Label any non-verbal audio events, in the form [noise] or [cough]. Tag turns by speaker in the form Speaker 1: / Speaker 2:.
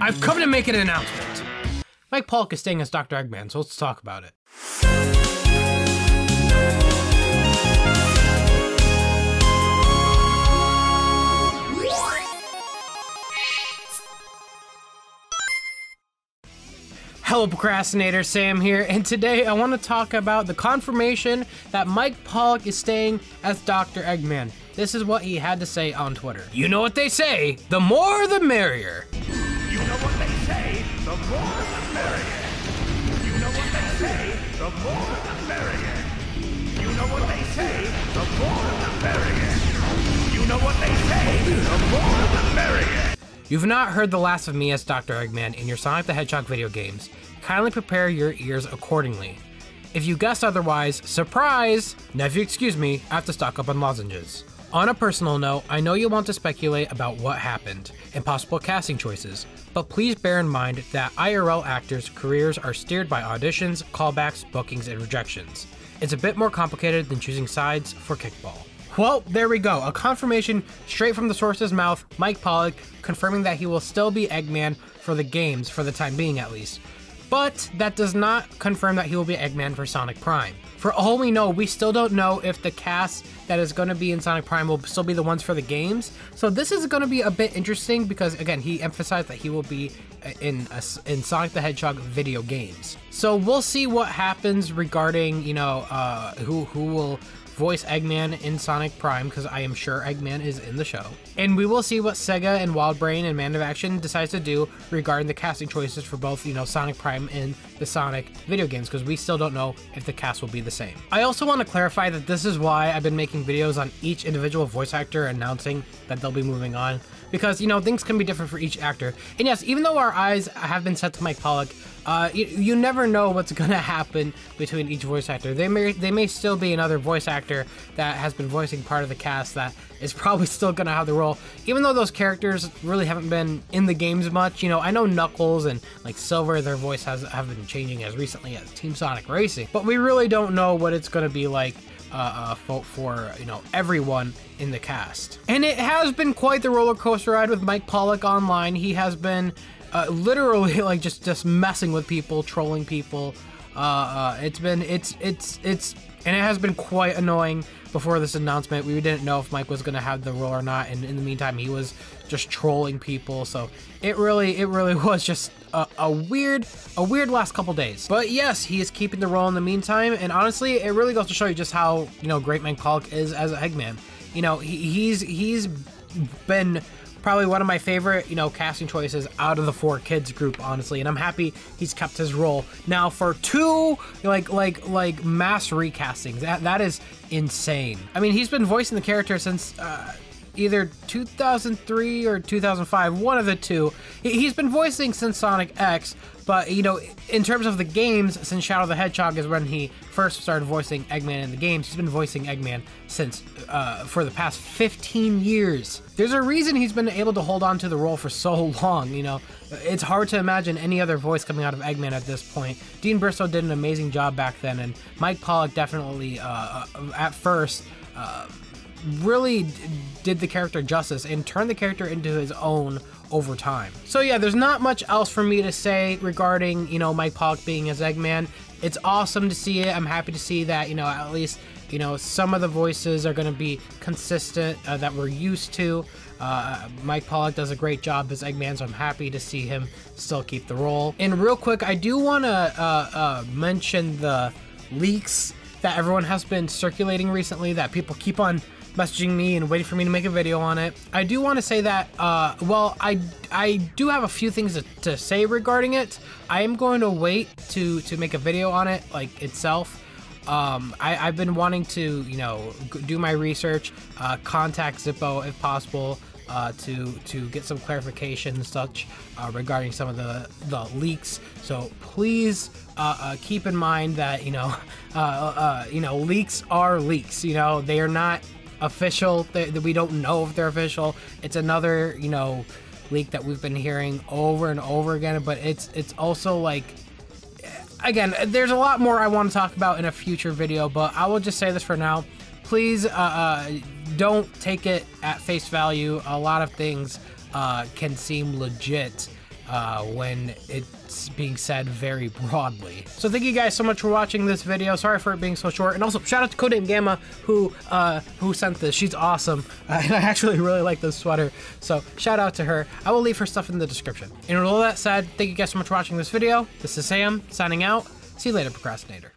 Speaker 1: I've come to make an announcement. Mike Pollock is staying as Dr. Eggman, so let's talk about it. Hello, procrastinator. Sam here, and today I want to talk about the confirmation that Mike Pollock is staying as Dr. Eggman. This is what he had to say on Twitter. You know what they say, the more the merrier.
Speaker 2: The more the merrier. You know what they say, the more the merrier. You know what they say, the more the merrier. You know what they say, the more the merrier.
Speaker 1: You've not heard the last of me as Dr. Eggman in your Sonic the Hedgehog video games. Kindly prepare your ears accordingly. If you guessed otherwise, surprise! You excuse me, I have to stock up on lozenges. On a personal note, I know you'll want to speculate about what happened and possible casting choices, but please bear in mind that IRL actors' careers are steered by auditions, callbacks, bookings, and rejections. It's a bit more complicated than choosing sides for kickball. Well, there we go. A confirmation straight from the source's mouth, Mike Pollock, confirming that he will still be Eggman for the games, for the time being at least. But that does not confirm that he will be Eggman for Sonic Prime. For all we know, we still don't know if the cast that is going to be in Sonic Prime will still be the ones for the games. So this is going to be a bit interesting because again, he emphasized that he will be in a, in Sonic the Hedgehog video games. So we'll see what happens regarding you know uh, who who will voice Eggman in Sonic Prime because I am sure Eggman is in the show. And we will see what Sega and WildBrain and Man of Action decides to do regarding the casting choices for both, you know, Sonic Prime and the Sonic video games because we still don't know if the cast will be the same. I also want to clarify that this is why I've been making videos on each individual voice actor announcing that they'll be moving on because, you know, things can be different for each actor. And yes, even though our eyes have been set to Mike Pollock, uh, you, you, never know what's [laughs] gonna happen between each voice actor. They may they may still be another voice actor that has been voicing part of the cast that is [laughs] probably still gonna have the role, even though those characters really haven't been in the games much. You know, I know Knuckles and like Silver, their voice has have been changing as recently as Team Sonic Racing, but we really don't know what it's gonna be like. Uh, uh, for, for, you know everyone in the cast. And it has been quite the roller coaster ride with Mike Pollock online. He has been uh, literally [laughs] like just just messing with people, trolling people. Uh, uh, it's been it's it's it's and it has been quite annoying before this announcement. We didn't know if Mike was gonna have the role or not, and in the meantime, he was just trolling people. So it really it really [laughs] was just a, a weird a weird last couple days. But yes, he is keeping the role in the meantime, and honestly, it really goes to show you just how you know great Mike Pollock is as a Eggman. You know, he, he's he's been probably one of my favorite, you know, casting choices out of the four kids group, honestly. And I'm happy he's kept his role. Now for two, like like like mass recastings, that that is insane. I mean, he's been voicing the character since. Uh, either 2003 or 2005, one of the two. He's been voicing since Sonic X, but you know, in terms of the games, since Shadow the Hedgehog is when he first started voicing Eggman in the games, he's been voicing Eggman since uh, for the past 15 years. There's a reason he's been able to hold on to the role for so [laughs] long. You know, it's hard to imagine any other voice coming out of Eggman at this point. Deem Bristow did an amazing job back then, and Mike Pollock definitely, uh, uh at first. Uh, really did the character justice and turned the character into his own over time. So yeah, there's not much else for me to say regarding, you know, Mike Pollock being as Eggman. It's awesome to see it. I'm happy to see that, you know, at least, you know, some of the voices are going to be consistent uh, that we're used to. Uh, Mike Pollock does a great job as Eggman, so I'm happy to see him still keep the role. And real quick, I do want to uh, uh, mention the leaks that everyone has been circulating recently that people keep on messaging me and waiting for me to make a video on it. I do want to say that, uh, well, I, I do have a few things to, to say regarding it. I am going to wait to, to make a video on it, like, itself. Um, I, have been wanting to, you know, do my research, uh, contact Zippo if possible, uh, to to get some clarification and such uh, regarding some of the the leaks. So please uh, uh keep in mind that you know, [laughs] uh, uh, you know, leaks are leaks. You know, they are not official. That we don't know if they're official. It's another, you know, leak that we've been hearing over and over again. But it's it's also like, again, there's a lot more I want to talk about in a future video. But I will just say this for now. Please uh, uh, don't take it at face value. A lot of things uh, can seem legit uh, when it's being said very broadly. So thank you guys so much for watching this video. Sorry for it being so short. And also shout out to Codename Gamma who uh, who sent this. She's awesome. Uh, [laughs] and I actually really like this sweater. So shout out to her. I will leave her stuff in the description. And with all that said, thank you guys so much for watching this video. This is Sam signing out. See you later, procrastinator.